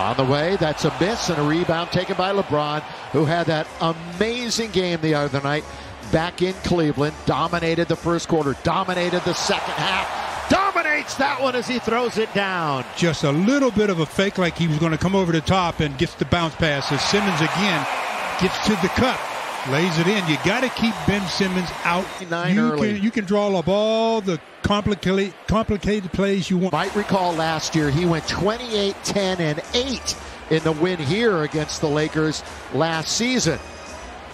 On the way, that's a miss and a rebound taken by LeBron, who had that amazing game the other night back in Cleveland. Dominated the first quarter, dominated the second half, dominates that one as he throws it down. Just a little bit of a fake like he was going to come over the top and gets the bounce pass as Simmons again gets to the cup. Lays it in. You got to keep Ben Simmons out. Nine you early. Can, you can draw up all the complicated complicated plays you want. Might recall last year he went 28, 10, and 8 in the win here against the Lakers last season.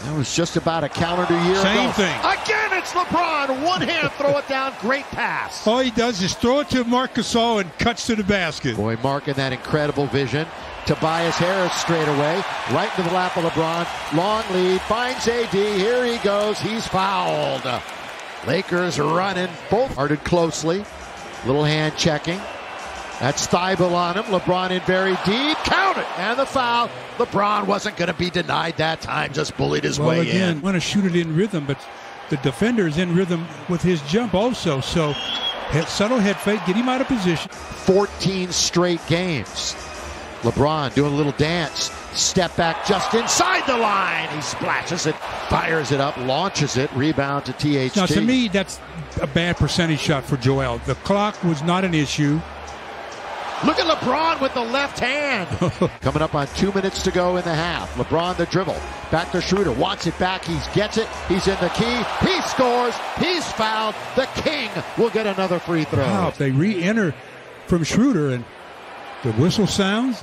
That was just about a calendar year Same ago. thing. Again, it's LeBron. One hand, throw it down. Great pass. All he does is throw it to Marc Gasol and cuts to the basket. Boy, marking that incredible vision. Tobias Harris straight away, right into the lap of LeBron. Long lead, finds AD. Here he goes. He's fouled. Lakers running, both guarded closely. Little hand checking. That's Thybulle on him. LeBron in very deep. Count it. And the foul. LeBron wasn't going to be denied that time. Just bullied his Well, way again, in. want to shoot it in rhythm, but the defender is in rhythm with his jump also. So, head, subtle head fake, get him out of position. 14 straight games. LeBron doing a little dance. Step back just inside the line. He splashes it, fires it up, launches it, rebound to THT. Now, to me, that's a bad percentage shot for Joel. The clock was not an issue. Look at LeBron with the left hand. Coming up on two minutes to go in the half. LeBron the dribble. Back to Schroeder. Wants it back. He gets it. He's in the key. He scores. He's fouled. The King will get another free throw. Wow, if they re-enter from Schroeder and the whistle sounds.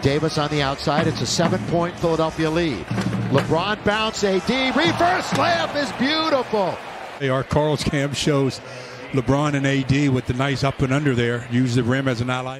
Davis on the outside. It's a seven-point Philadelphia lead. LeBron bounce. AD reverse layup is beautiful. Our Carl's Cam shows LeBron and AD with the nice up and under there. Use the rim as an ally.